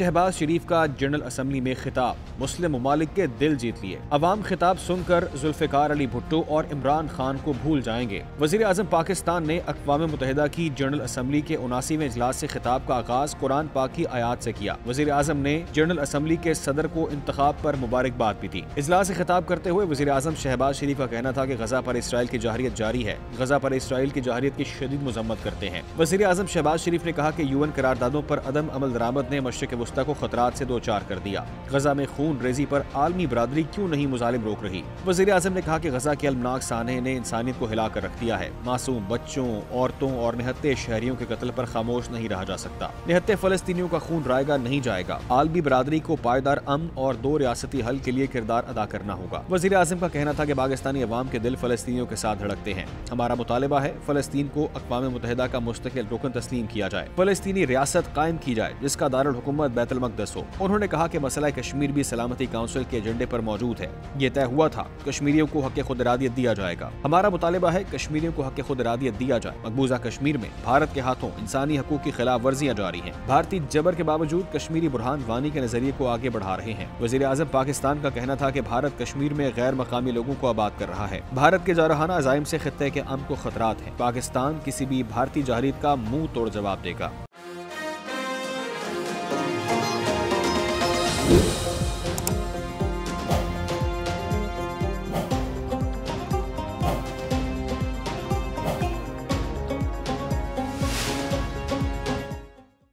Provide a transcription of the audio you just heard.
शहबाज शरीफ का general assembly में खिताब। मुस्लिम ममालिक के दिल जीत लिए। अवाम खिताब सुनकर जुल्फ़िकार अली भुट्टो और इमरान खान को भूल जाएँगे। वज़ीर अजम पाकिस्तान ने अकवा मुतहदा की जनरल असम्बली के उनासीवें इजलास से खिताब का आगाज़ कुरान पाक की आयात से किया। वज़ीर अजम ने जनरल असम्बली के सदर को इंतखाब पर मुबारकबाद भी दी। इजलास से खिताब करते हुए वजी अजम शहबाज शरीफ का कहना था की गजा पर इसराइल की जहरीत जारी है। गजा पर इसराइल की जहरीत की शदीद मजम्मत करते हैं। वजी अजम शहबाज शरीफ ने कहा कि यूएन करारदादों पर अदम अमल दरामद ने मशरक वस्ता को खतरात से दो चार कर दिया। गजा में खून, रेजी पर आलमी बरदरी क्यों नहीं मुजालिम रोक रही? वज़ीर अजम ने कहा कि गजा के अलमनाक साने ने इंसानियत को हिला कर रख दिया है। मासूम बच्चों, औरतों और निहत्ते शहरियों के कत्ल पर खामोश नहीं रहा जा सकता। निहत्ते फलस्तियों का खून रायगा नहीं जाएगा। आलमी बरदरी को पायदार अमन और दो रियासती हल के लिए किरदार अदा करना होगा। वज़ीर अजम का कहना था की पाकिस्तानी अवाम के दिल फलस्तियों के साथ धड़कते हैं। हमारा मुतालबा है, फलस्तीन को अकवा मुतहदा का मुस्तकिल रुकन तस्लीम किया जाए। फलस्तनी रियासत कायम की जाए, जिसका दारकूमत बैतुलमकदस हो। उन्होंने कहा कि मसला कश्मीर भी सलामती काउंसिल के एजेंडे पर मौजूद है। ये तय हुआ था, कश्मीरियों को हक खुद इरादियत दिया जाएगा। हमारा मुतालबा है, कश्मीरियों को हक खुद इरादियत दिया जाए। मकबूजा कश्मीर में भारत के हाथों इंसानी हकूक की खिलाफ वर्जियाँ जारी है। भारतीय जबर के बावजूद कश्मीरी बुरहान वानी के नज़रिए को आगे बढ़ा रहे हैं। वजी अजम पाकिस्तान का कहना था की भारत कश्मीर में गैर मकामी लोगों को आबाद कर रहा है। भारत के जारहाना अजाइम ऐसी खत्े के अम को खतरात है। पाकिस्तान किसी भी भारतीय जहरीत का मुँह तोड़ जवाब देगा।